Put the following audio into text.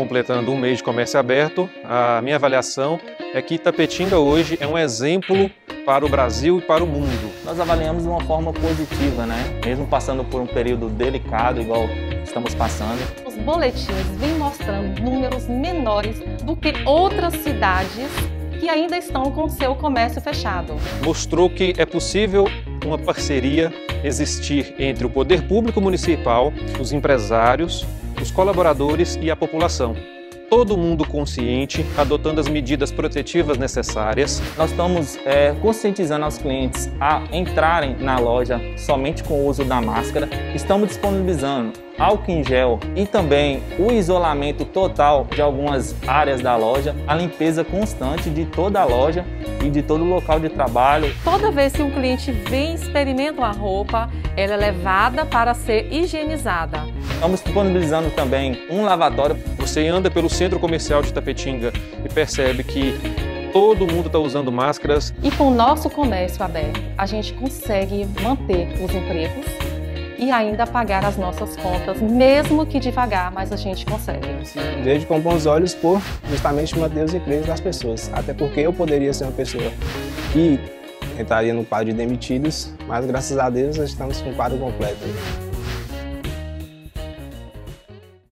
completando um mês de comércio aberto, a minha avaliação é que Itapetinga hoje é um exemplo para o Brasil e para o mundo. Nós avaliamos de uma forma positiva, né? Mesmo passando por um período delicado, igual estamos passando. Os boletins vêm mostrando números menores do que outras cidades que ainda estão com seu comércio fechado. Mostrou que é possível uma parceria existir entre o poder público municipal, os empresários, os colaboradores e a população todo mundo consciente, adotando as medidas protetivas necessárias. Nós estamos é, conscientizando os clientes a entrarem na loja somente com o uso da máscara. Estamos disponibilizando álcool em gel e também o isolamento total de algumas áreas da loja, a limpeza constante de toda a loja e de todo o local de trabalho. Toda vez que um cliente vem e experimenta uma roupa, ela é levada para ser higienizada. Estamos disponibilizando também um lavatório. Você anda pelo centro comercial de Tapetinga e percebe que todo mundo está usando máscaras. E com o nosso comércio aberto, a gente consegue manter os empregos e ainda pagar as nossas contas, mesmo que devagar, mas a gente consegue. Vejo com bons olhos por justamente manter os empregos das pessoas, até porque eu poderia ser uma pessoa que entraria no quadro de demitidos, mas graças a Deus estamos com o quadro completo.